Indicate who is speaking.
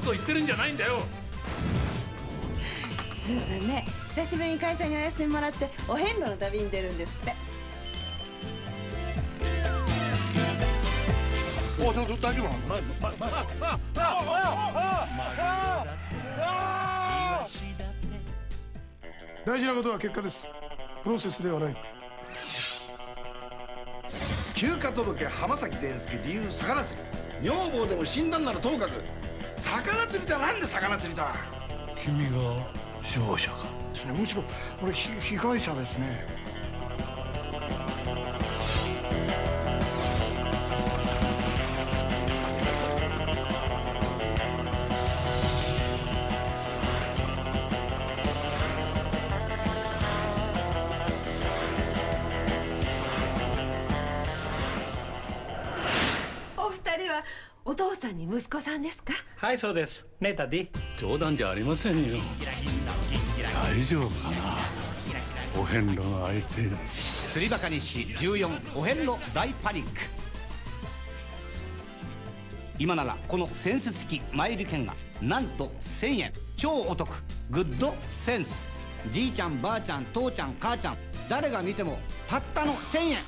Speaker 1: こと言ってるんじゃないんだよ。
Speaker 2: スーさんね久しぶりに会社にお休みもらってお遍路の旅に出るんですって。
Speaker 1: おだ大丈夫なの？まままああ
Speaker 3: 大事なことは結果です。プロセスではない。
Speaker 4: 休暇届浜崎伝助理由魚釣り女房でも死んだんならともかく魚釣りとはなんで魚釣りだ
Speaker 1: 君が首謀者か？
Speaker 3: ですねむしろ俺被被害者ですね。
Speaker 5: お二人はお父さんに息子さんですか？
Speaker 6: はいそうです。ねえ Daddy。
Speaker 1: 冗談じゃありませんよ。大丈夫かな？お遍路が相手。
Speaker 7: 釣りバカ日誌14お遍路大パニック。今ならこの扇子付き前売券がなんと1000円。超お得。 Good sense。じいちゃんばあちゃん父ちゃん母ちゃん誰が見てもたったの1000円